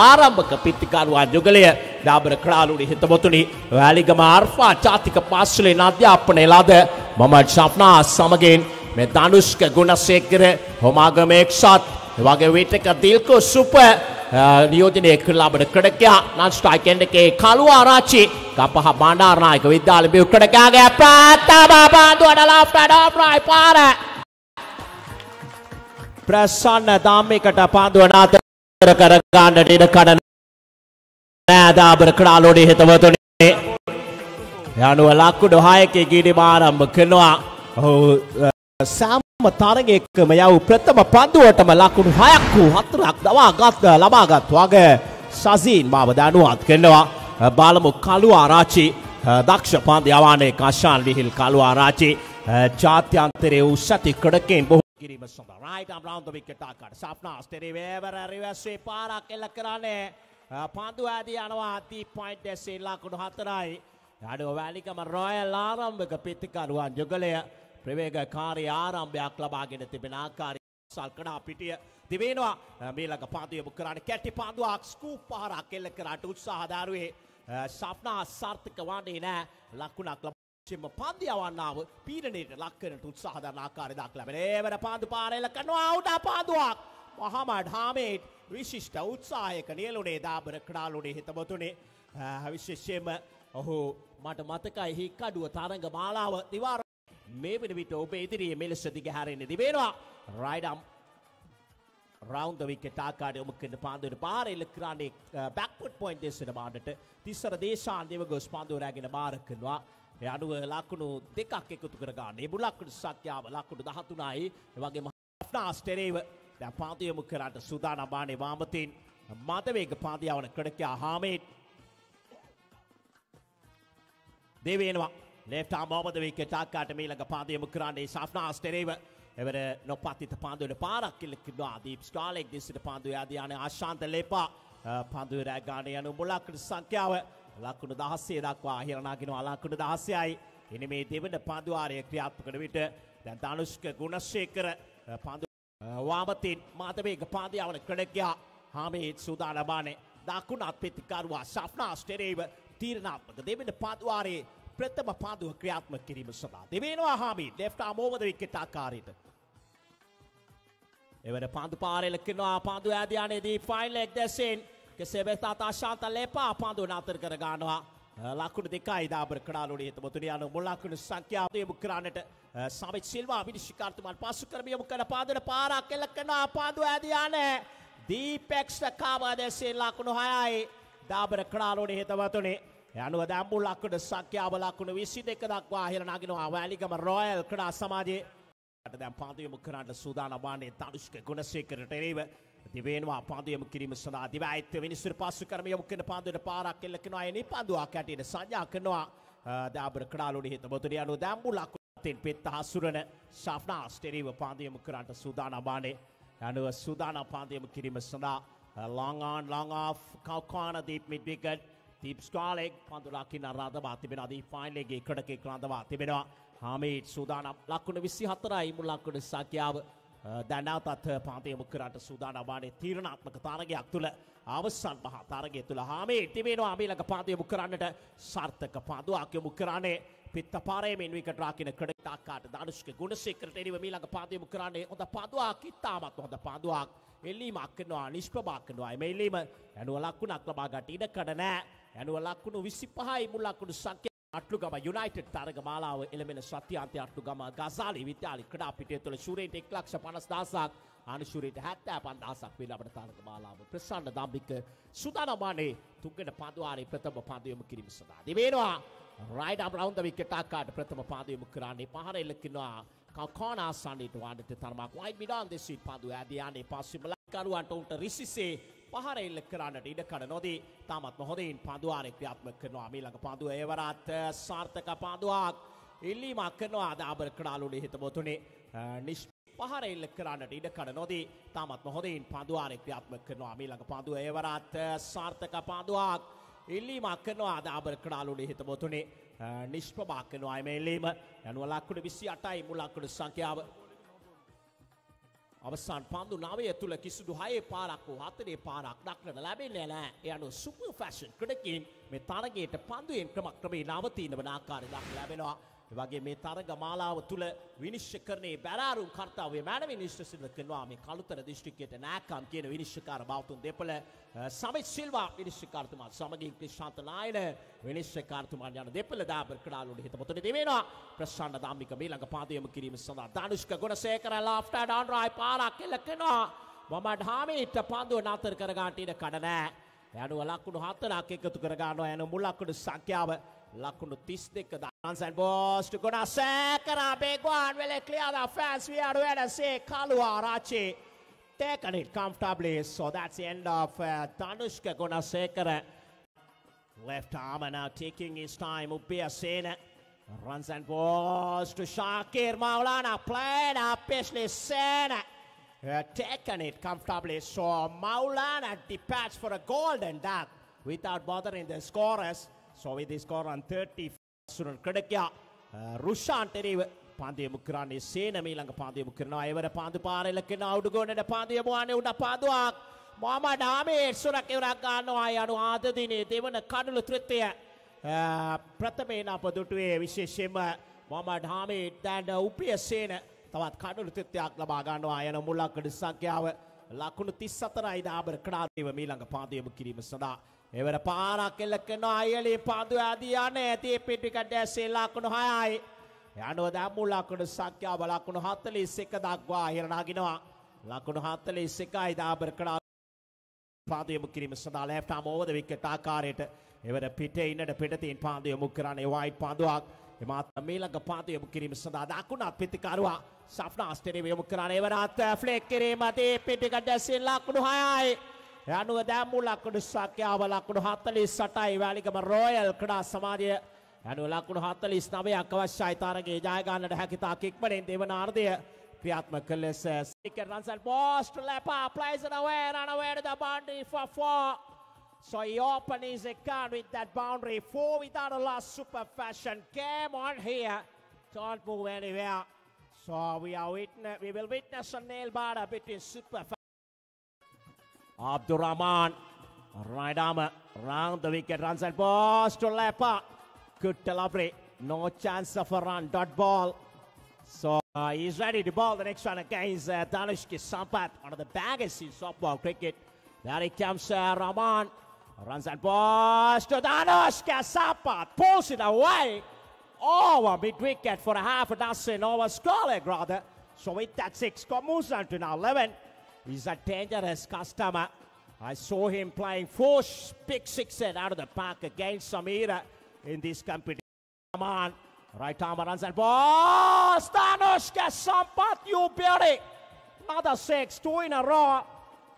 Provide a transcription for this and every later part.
ආරම්භක පිත්තිකාරුවා යුගලය ඩාබර ක්‍රාලුඩි හිතබොතුනි වැලිගම අර්ෆා ජාතික පාස්සලේ අධ්‍යාපනය ලද මොමඩ් ශප්නා සමගින් මේ ධනුෂ්ක ගුණසේකර හොමාගම එක්සත් වගේ විටක දිල්කෝ සුප නියෝජනය කරලාබට ක්‍රඩකයා නන් ස්ටයිකෙන්ඩ එකේ කලු ආරාච්චි කපහ බණ්ඩාරනායක විද්‍යාල බිව් ක්‍රඩකයාගේ ප්‍රාත්තා බාන්දුවන ලාෆ්ට ඩාෆ්රයි පාර. ප්‍රසන්න දාම්මිකට පාන්දුව නාතර කරගන්නට ඉඩ කඩන නෑදාබර ක්‍රාලෝඩි හිතවතුනේ යනුව ලක්කුඩු හයකේ ගීඩි මාරම්භ කරනවා. ඔහු සෑම තරගෙක්කම යව් ප්‍රථම පන්දුවටම ලකුණු හයක් වූ හතරක් දවා ගත් ලබාගත් වගේ සසීන් බව දැනුවත් කරනවා. බලමු කළු ආරාචි දක්ෂ පන්දි යවානේ කශාන් ලිහිල් කළු ආරාචි ජාත්‍යන්තරයේ උසති ක්‍රඩකෙන් බොහෝ කිරීම සඳහා. Right arm round the wicket තාකට සප්නා ස්ටෙරි වේවර රිවර්ස්වේ පාරක් එල්ල කරන්නේ. පන්දු ඇදී යනවා. අති පොයින්ට් දෙසේ ලකුණු හතරයි. අඩුව වැලිකම රොයල් ආරම්භක පිතිකරුවන් යුගලය. ප්‍රවේගකාරී ආරම්භයක් ලබාගෙන තිබෙන ආකාරය සල්කඩා පිටිය තිබෙනවා මේලක පාදුව මුකරන්න කැටි පාදුවක් ස්කූප් පහරක් එල්ල කරට උත්සාහදාරුවේ සප්නා සාර්ථක වන්නේ නෑ ලකුණක් ලබ චෙම පන්දියවන්නාව පීඩනයට ලක්කනට උත්සාහධරන ආකාරය දක් ලැබෙන ඒවර පාදු පාරෙල කරනවා. අවුට පාදුවක් මහමඩ් හාමේට් විශිෂ්ට උත්සාහයක නියලුනේ දාබර ක්‍රාලුනේ හිතබොතුනේ විශේෂයෙන්ම ඔහු මට මතකයි හික්කඩුව තරඟ මාලාව දිවාර මේ වන විට ඔබ ඉදිරියේ මෙලෙස දිග හැරෙන්නේ තිබෙනවා රයිඩම් රවන්ද විකට ආකාඩ ඔමකට පාන්දුවට පාර එල්ල කරන්නේ බැක්පොට් පොයින්් දෙසට බාන්නට තිස්සර දේශාන්දව ගොස් පාන්දුවරෑගෙන බාරකනවා යනුව ලකුණු දෙකක් එකතු කරගන්න. එබුලක්කුට සත්‍යාව ලකුණු දහතුනයි. වගේ මනාස්ටෙරේව දැ පාතියමු කරට සුදාන බානේ වාමතින්. මතවේග පාතියාවන කඩකයා හාමේට් දෙවේනවා. ලෙෆ්ටා මොහමද විකට් ආකාට මීළඟ පාදයමු කරන්නේ ශාෆ්නාස්ටෙරේව එවර නොපතිත පාන්දුවට පාරක් කෙල්ලෙක්කිවා දීප් ස්ටාලෙක් දිසිට පාන්දු ආදයාන ආශාන්ත ලේපා. පන්දුව රෑගාන යනු මුලක්කට සංඛ්‍යාව. ලක්කුණු දහස්සේ දක්වා හිරනාගෙන අලාකුණු දහස්සයයි එන මේ දෙවන පන්දුවාරය ක්‍රියාත්මකන විට දැන් ධනුෂ්ක ගුණශේකර පන්දු වාමතින් මාතවේග පාදයාවන ක්‍රඩකයා හාමේත් සූදානබානේ දකුණත් පෙතිකරුවා ශාෆ්නාස්ටෙරේව තීරණාත්මක දෙවන පාදවාරයේ ප්‍රථම පාදුව ක්‍රියාත්ම කිරීම සඳහා. දෙවෙනවා හාමි ලෙෆ්ටා මෝමද විකෙට් ආකාරයට. එවර පන්දු පාරෙල කරනවා පන්දු ඇදයානේදී ෆයිනල් එක් දැසෙන් කෙසේ වෙතත් ආශාන්ත ලේපා පන්දු නතර කර ගන්නවා ලකුණු දෙකයි දාබර කඩාලුනේ හිතමුතුනි යන මුල් ලකුණු සංඛ්‍යාව යොමු කරන්නට සමිත් සිල්වා විනිශ්චයකාර්තුමාන් පසු කරමින් යොමු කරන පාදුවට පාරක් එල්ල කරනවා පාදු ඇදයානේ දීපෙක්ස් කාවා දැසෙන් ලකුණු 6යි දාබර කඩාලුනේ හිතවතුනේ යනුව දැම්බුල් ලක්කුට සංඛ්‍යාව ලක්කුණු විසි දෙක දක්වා හිරනාගෙනවා වැලිගම රොයල් ක්‍රඩා සමාජයේ අට දැම් පාදයමු කරන්නට සූදාන බාණ්ඩේ තනුෂ්ක ගුණසේකරට එරේව දිවෙනවා පාදු යොමු කිරීම සඳහා දිවයිත්ව මිනිස්සුර පාසු කරම යොමු කරන පාදුවට පාරක් එල්ල කරනවා. එනි පාදුවක් ඇටියට සංඥා කරනවා. දාබර කඩාලුනේ හිත බොතුරිය අනුව දැම්බු ලකුණෙන් පෙත්ත හසුරන ෂාෆ්නා ස්ටෙරිව පාදු යොමු කරාට සූදානම් බානේ අනුව සූදානම් පාදු යොමු කිරීම සඳහා long on long off කවකාන deep mid wicket deep square leg පාදු ලකින්න රාදවා තිබෙනවා. දීප් ෆයින් ලෙගේ එකඩකේ රාදවා තිබෙනවා. හාමීට් සූදානම්. ලකුණු 24යි මුල් ලකුණු සංඛ්‍යාව 24 දැනාතත් පාතියමු කරට සූදානවානේ තීරණාත්මක තාරගයක් තුළ අවසන් මහා තාරගය තුළ හාමේ ඉටිමේනවා අමීලක පාතියමු කරන්නට සර්ථක පාදුවාක්යමු කරන්නේ පිත්ත පාරේ මෙන් විකට රාකින ක්‍රඩෙක්ට් ආකාට ධනුෂ්ක ගුණසේකරට එරිව මීලක පාතියමු කරන්නේ හොඳ පාදුවක් ඉතාමත් හොඳ පාදුවක් එල්ලීමක් කරනවා නිෂ්පභා කරනවා එම එල්ලීම යනුව ලක්කුණක් ලබා ගට ඉඩ කඩ නෑ යනුව ලක්කුණු 25යි මුල් ලක්කුණු සංඛ්‍යාව සංඛ්‍ය අට්ලුගම යුනයිටඩ් තරග මාලාව එළමෙන සත්‍යන්තය අට්ලුගම ගසාලි විද්‍යාලි ක්‍රඩා පිටිය තුළ ශූරයට එක් ලක්ෂ පනස් දාසක් අනුශූරයට හැත්තෑ පන්දහසක් වෙලාවට තරග මාලාව. ප්‍රසන්න දම්බික සුදානමානේ තුන්ගෙන පදවාරේ ප්‍රථම පදයොම කිරීම සඳහා. දිවෙනවා රයිඩ් අප රවුන්ද විකට් ආකාරයට ප්‍රථම පදයොම කරන්නේ පහර එල්ලකිනවා කවකාන ආසන්නයට වන්නට තරමක්. වයිඩ් මිඩාන් දෙසීට පදු ඇදයානේ. පස්සේ බලකරුවන්ට උන්ට රිසිසේ පහර එල්ල කරන්නට ඉඩ කඩ නොදී තාමත් මොහොදින් පදුවාරය ක්‍රියාත්මක කරනවා. මීළඟ පදුව ඒවරත් සාර්ථක පදුවක් ඉල්ලීමක් කරනවා. අද ආබර කඩාලුනේ හිත බොතුනේ නිෂ් පහර එල්ල කරන්නට ඉඩ කඩ නොදී තාමත් මොහොදින් පදුවාරය ක්‍රියාත්මක කරනවා. මීළඟ පදුව ඒවරත් සාර්ථක පදුවක් ඉල්ලීමක් කරනවා. අද ආබර කඩාලුනේ හිත බොතුනේ නිෂ්පභා කරනවා. එම එල්ලීම යනුව ලක්කුඩ විසි අටයි මුලක්කුඩ සංඛ්‍යාව අවසාන් පන්දු නවය තුළ කිසිදු හයේ පාරක් වූ හතරේ පාරක් දක්නට ලැබෙන්නේ නෑ. ඒ අනුව සුපර් ෆැෂන් ක්‍රඩකින් මේ තරගයට පන්දුවෙන් ක්‍රමක්‍රමේ නවතින වන ආකාරය දක්න ලැබෙනවා. ඒ වගේ මේ තරග මාලාව තුළ විනිශ්චය කරන්නේ බැරාරුම් කර්තාවය මෑන විනිශ්ච සිල්ල කරනවා මේ කළුතර දිස්ත්‍රික්කයට නෑකම් කියන විනිශ්චකාර බෞතුන් දෙපළ සමිත් සිල්වා විනිශ්චකාර්තුමා සමගින් ක්‍රිෂාන්ත නායන විනිශ්චකාර්තුමා යන දෙපළ දාබර කඩාලුට හිත පොතට දෙවෙනවා. ප්‍රශ්න්න දාමික මීළඟ පාදයම කිරීම සඳහා ධනුෂ්ක ගුණසේකර ලාෆ්ට ඩාන්රයි පාරක් කෙල්ලකෙනවා මමට හාමීට පන්දුව නතර කරගාට ඉඩ කඩනෑ යනුව ලක්කුණු හතරක් එකතු කරගන්නවා. යන මුලක්කුණු සංඛ්‍යාව ලකුණු තිස් දෙක And balls to go to second and big one. Will it clear the fence? We are ready to see Kaluarachi taking it comfortably. So that's the end of uh, to Gunasekara. Uh, left arm and now taking his time. Upia Sena runs and balls to Shakir Maulana. playing up, Pishli Sena. Uh, it comfortably. So Maulana departs for a golden duck without bothering the scorers. So with the score on 30. සුරන් කඩකයා රුෂාන් ටෙරීව පන්දිය මුකරන්නේ සේන මීළඟ පාන්දිය මුකරනවා එවර පාන්දු පාරෙලකෙන අවුඩුගෝනට පාන්දිය මුවානේ උඩ පාදුවක්. මොහම ඩාමේ සුරක් එවරක් ගන්නවා. යනු ආද දිනේ දෙවන කඩුළු තෘත්වය ප්‍රථමයෙන් අප දුටුවේ විශේෂයෙන්ම මොහම ඩාමේ දැන්ඩ උපිය සේන තවත් කඩුළු තෘත්වයක් ලබා ගන්නවා. යන මුල්ලක්කඩ සංඛ්‍යාව ලකුණු තිස් සතරයි දාබර කඩාදේව මීළඟ පාන්දියම කිරීම සඳහා. මෙවර පාරක් එල්ල කරනවා. අයලේ පඳු ඇදී යන්නේ. ඇති පිටිකට ඇස්සේ ලකුණු 6යි. යනවා දැන් මුල් ලකුණු සංඛ්‍යාව ලකුණු 41 දක්වා ඉහළ නගිනවා. ලකුණු 41යි දාබර් කඩා පාදු යොමු කිරීම සඳහා left arm over the wicket ආකාරයට. එවර පිටේ ඉන්නට පිටතින් පාදු යොමු කරන්නේ වයිඩ් පාදුවක් එමාත් මේලඟ පාදු යොමු කිරීම සඳහා දකුණත් පිටිකරුවා සෆ්නාස්ටරේ යොමු කරන්නේ එවරත් ෆ්ලෙක් කිරීමදී පිටිකට ඇසින් ලකුණු 6යි And මුලක්කුණු විශ්වාක්‍යාව ලක්කුණු හත්තලි සටයි වැලිකම රෝයල් කඩා සමාජය යනුව ලක්කුණු හත්තලි ස්නවය අකවශ්‍යයි තාරගේ ජයගන්නට හැකිතා කික්මනින් දෙවන ආර්දය ක්‍රියාත්ම කළ ලෙස සිකර් රන්සන් පෝස්ට ලැපා ප්ලයිසන වේ රනවේට ද බාන්ඩි ෆෆෝ So he opens a card with that boundary. Four without a last super fashion. Game on here. Don't move anywhere. So we are witness. We will witness a nail bar between super. Abdul Rahman, right arm round the wicket, runs and balls to Lepa. Good delivery, no chance of a run, dot ball. So uh, he's ready to ball the next one against uh, Danishki Sampat, one of the baggers in softball cricket. There he comes, uh, Rahman. Runs and balls to Danushka Sampat, pulls it away. Over mid wicket for a half a dozen over score rather. So with that six, on to now 11. He's a dangerous customer. I saw him playing four big sixes out of the park against Samira in this competition. Come on. Right arm runs and ball. Stanushka Sampat, you beauty. Another six, two in a row.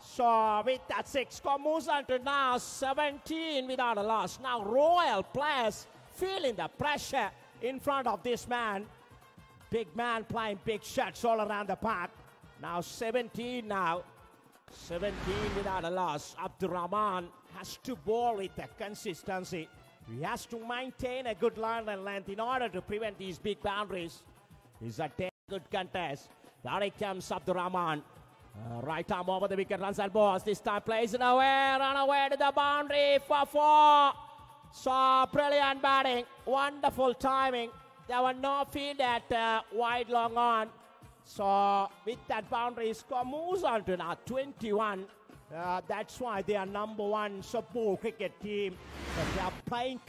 So with that six, moves to now 17 without a loss. Now Royal players feeling the pressure in front of this man. Big man playing big shots all around the park. Now 17 now. 17 without a loss. Abdurrahman has to bowl with a consistency. He has to maintain a good line and length in order to prevent these big boundaries. He's a good contest. There he comes Abdurrahman. Uh, right arm over the wicket, runs and balls. This time plays it away, run away to the boundary for four. So brilliant batting, wonderful timing. There were no field at uh, wide long on. So with that boundary score moves on to now 21. Uh, that's why they are number one support cricket team. But they are playing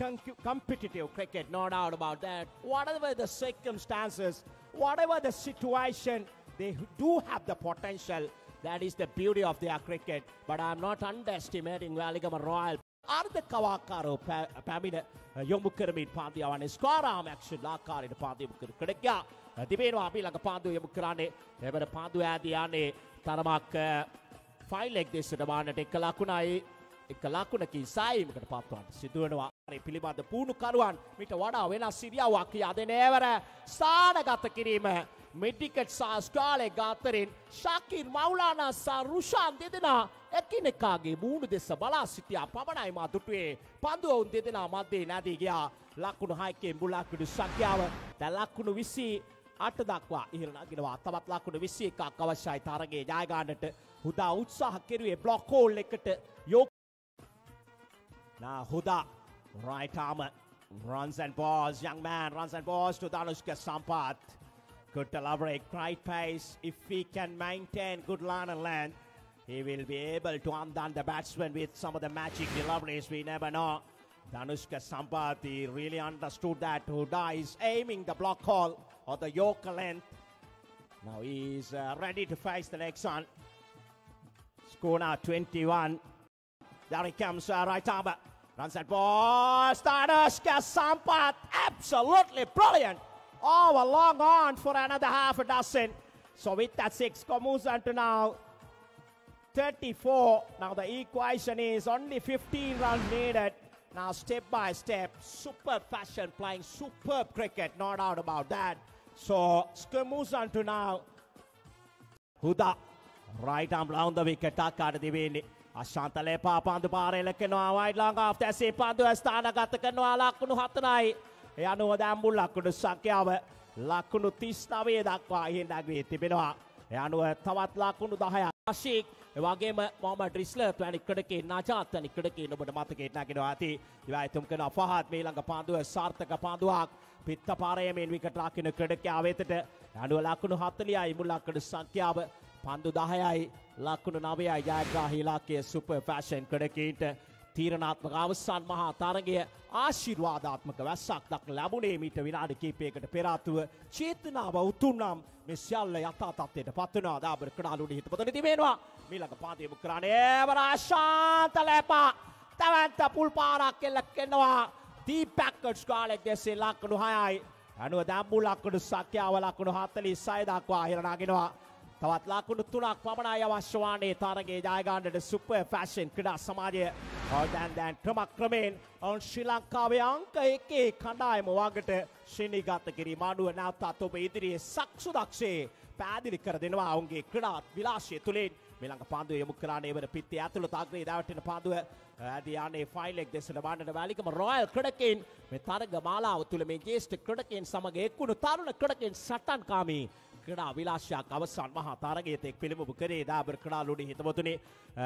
competitive cricket, no doubt about that. Whatever the circumstances, whatever the situation, they do have the potential. That is the beauty of their cricket. But I'm not underestimating Valigama Royal. අර්ධ කවාකාරෝ පැමිණ යොමු කරමින් පාන්දියාවන්නේ ස්කාරාම ක්ෂ ලාකාරයට පාන්දියමු කර කඩක්යා තිබේනවා අපි ළඟ පාන්දුව යොමු කරන්නේ. එවර පාන්දුව ඇදී යන්නේ තරමක් ෆයිල් එක් දෙසට මාන්නට එක්ක ලකුණයි එක ලකුණකින් සෑයීමකට පත්වන්න සිදුවනවා. පිළිබඳ පුුණු කරුවන් මිට වඩා වෙනස් සිරියාවක් යාද නෑවර. ස්ථානගත කිරීම මෙඩිකට් සාස්ට්‍රාලය ගාතරින් ශකිර් මවුලානා සා රුෂාන් දෙදෙනා එකිනෙකාගේ මූුණු දෙස බලා සිටියා පමණයි මා දුටුවේ පන්දුවවුන් දෙදෙනා මධ්‍යේ නැදී ගයා. ලක්කුණු හයකෙන් බුලාකුඩු සංඛ්‍යාව. දැ ලක්කුණු විසි අට දක්වා ඉහළ නගිනවා. තවත් ලකුණු 21ක් අවශ්‍යයි තරගයේ ජය ගන්නට. හුදා උත්සාහ කෙරුවේ බ්ලොක් හෝල් එකට. යෝ Now Huda, right arm, runs and balls. Young man runs and balls to Danushka Sampath. Good delivery, great pace. If he can maintain good line and length, he will be able to undone the batsman with some of the magic deliveries. We never know. Danushka Sampath, really understood that. Huda is aiming the block hole or the Yorker length. Now he's uh, ready to face the next one. Score now 21. There he comes, uh, right arm. Runs that ball. Stardust Sampat. some part. Absolutely brilliant. Oh, a long on for another half a dozen. So with that six, moves to now 34. Now the equation is only 15 runs needed. Now step by step, superb fashion playing superb cricket, no doubt about that. So moves to now Huda. Right arm round the wicket, Taka to. අශාන්තලේ පාපන්දු පාරෙලකෙනවා wide ළඟ off දැසේ පන්දුව ස්ථානගත කරනවා ලකුණු හතරයි. ඒ අනුව දැම්බුල් ලකුණු සංඛ්‍යාව ලකුණු 39 දක්වා ඉහළ නැගී තිබෙනවා. ඒ අනුව තවත් ලකුණු 10ක්. ආශික් එවගේම මොහමඩ් රිස්ලර් වැනි ක්‍රිකටකේ නජාත් වැනි ක්‍රිකටකේ ඔබට මතකයට නැගෙනවා ඇති. ඉවයිතුම් කරන ෆහත් මේ ළඟ පන්දුව සාර්ථක පන්දුවක්. පිත්ත පාරයමෙන් විකට රකින්න ක්‍රිඩකයා වෙතට අනුව ලකුණු 40යි මුල් ලකුණු සංඛ්‍යාව පන්දු දහයයි ලක්කුණු නවයයි ජයග්‍රාහී ඉලාකයේ සුපර් ෆැෂන් ක්‍රඩකීන්ට තීරණාත්මක අවසන් මහා තරගය ආශිර්වාදාත්මක වැස්සක් දක් ලැබුණේ මීට විනාඩි කීපයකට පෙරාතුව චේතනාව උතුන්නම් මේ සියල්ල යථා තත්ත්වයට පත්වනවා දාබර කඩාලුඩි හිතපතන තිබෙනවා. මීළඟ පාදයමු කරන්නේ ඒවරාශාන්ත ලැපා. තවන්ත පුල් පාරක් කෙල්ල කෙනවා දීපැක්කට්ස් කාලෙක් දෙසේ ලක්කඩු හයයි. අනුව දැම්බු ලක්කඩු සක්‍යාව ලක්කුණු හත්තලි සය දක්වා හිරනාගෙනවා තවත් ලකුණු තුනක් පමණයි අවශ්‍ය වන්නේ. තරගේ ජයගන්නට සුපර් ෆැෂන් ක්‍රඩා සමාජය. දැන් දැන් ක්‍රමක්‍රමයෙන් ඔවුන් ශ්‍රී ලංකාවේ අංක එකේ කණ්ඩායම වගට ශ්‍රේණිගත කිරීම අනුව නැවතත් ඔබ ඉදිරියේ සක්සු දක්ෂේ පැදිලි කර දෙනවා. ඔවුන්ගේ ක්‍රඩාත් විලාශය තුළින් මෙළඟ පන්දුව යොමු කරන්නේ එවර පිත්තේ ඇතුළත අග්‍රේ දැවටෙන පන්දුව. ඇදී යන්නේ ෆයිලෙක් දෙසට බාන්නට වැලිකම රොයල් ක්‍රඩකෙන් මේ තරග මාලාව තුළ මේ ජේෂ්ඨ ක්‍රඩකෙන් සමග එක්වුණු තරුණ ක්‍රඩකෙන් සටන්කාමී. ක්‍රඩා විලාශයක් අවසන් මහා තරගයතෙක් පිළිබු කරේ. දාබර ක්‍රඩා ලුඩි හිතමතුනේ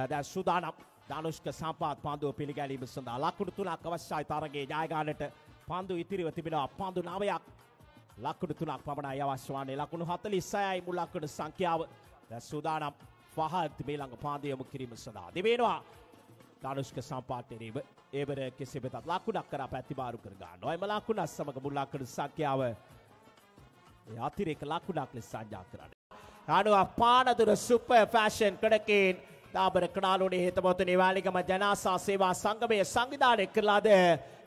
දැන් සුදානම් ධනුෂ්ක සම්පාත් පන්දුව පිළිගැලීම සඳහා ලකුණු තුනක් අවශ්‍යයි තරගයේ ජයගන්නට පන්දු ඉතිරිව තිබෙනවා පන්දු නවයක්. ලකුණු තුනක් පමණයි අවශ්‍ය වන්නේ. ලකුණු 46යි මුල් ලකුණු සංඛ්‍යාව. දැන් සුදානම් ෆහත් මේ ළඟ පාන්දු යොමු කිරීම සඳහා දෙවෙනවා. ධනුෂ්ක සම්පාතනීව ඒවර කෙසේ වෙතත් ලකුණක් කරා පැතිබාරු කර ගන්නවා. එම ලකුණත් සමග මුල් ලකුණු සංඛ්‍යාව අතිරේක ලකුණක් ලෙස සංජා කරන්න. අනුව පානදුර සුපර් ෆෑෂන් කඩකෙන් දාබර කනාලුනේ හිතමොතුනි වැලිගම ජනාසා සේවා සංගමය සංවිධානය කරලාද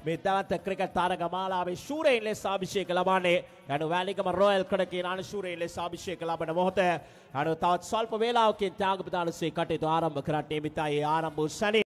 මේ දැවන්ත ක්‍රිකට් තාරක මාලාවේ ශූරයෙන් ලෙස අභිෂේක ලබන්නේ යනු වැලිගම රොයල් කඩකෙන් අනුශූරයෙන් ලෙස අභිෂේක ලබන මොහොත. අනු තවත් ස්වල්ප වේලාවකින් ත්‍යාග ප්‍රදානසේ කටයුතු ආරම්භ කරන්නේ මිතයි ආරම්භ වූ සැනි